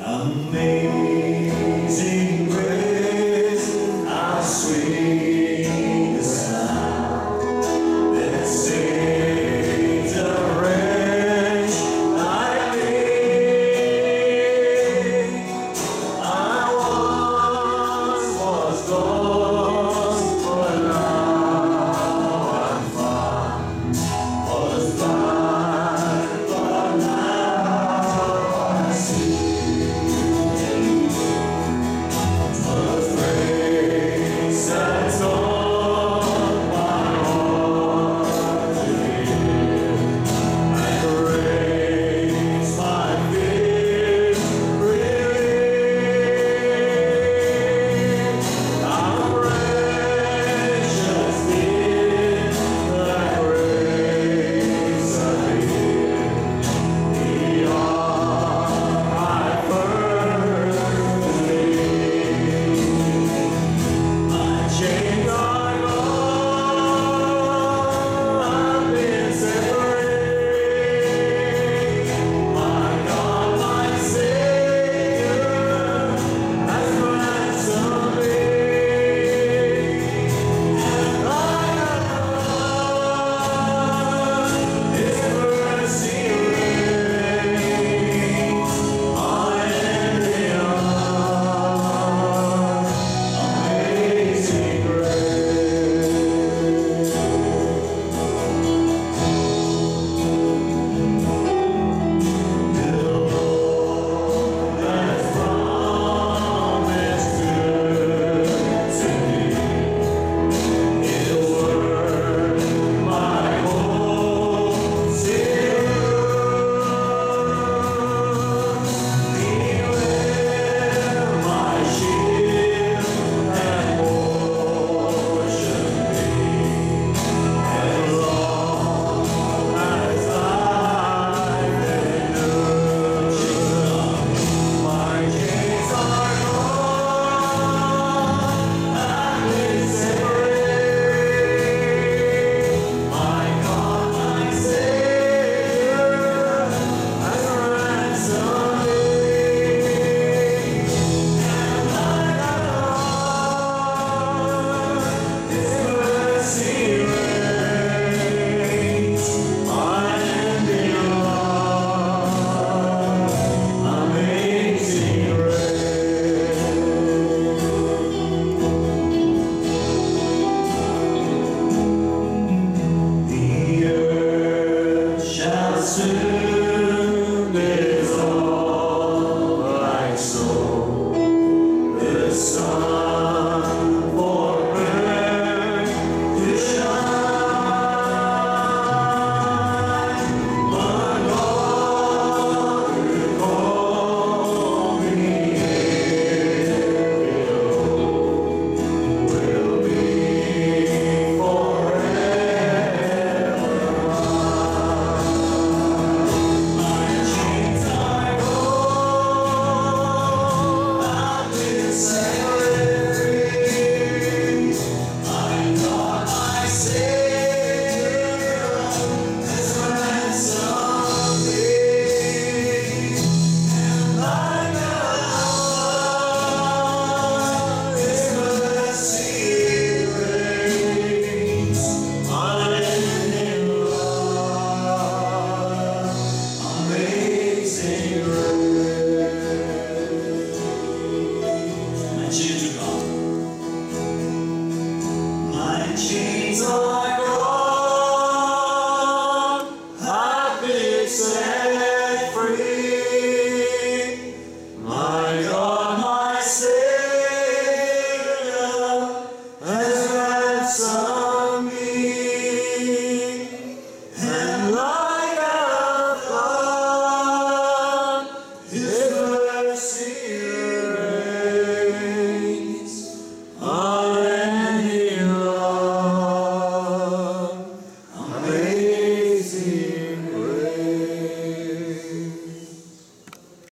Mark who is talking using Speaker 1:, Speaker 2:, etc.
Speaker 1: Amazing grace,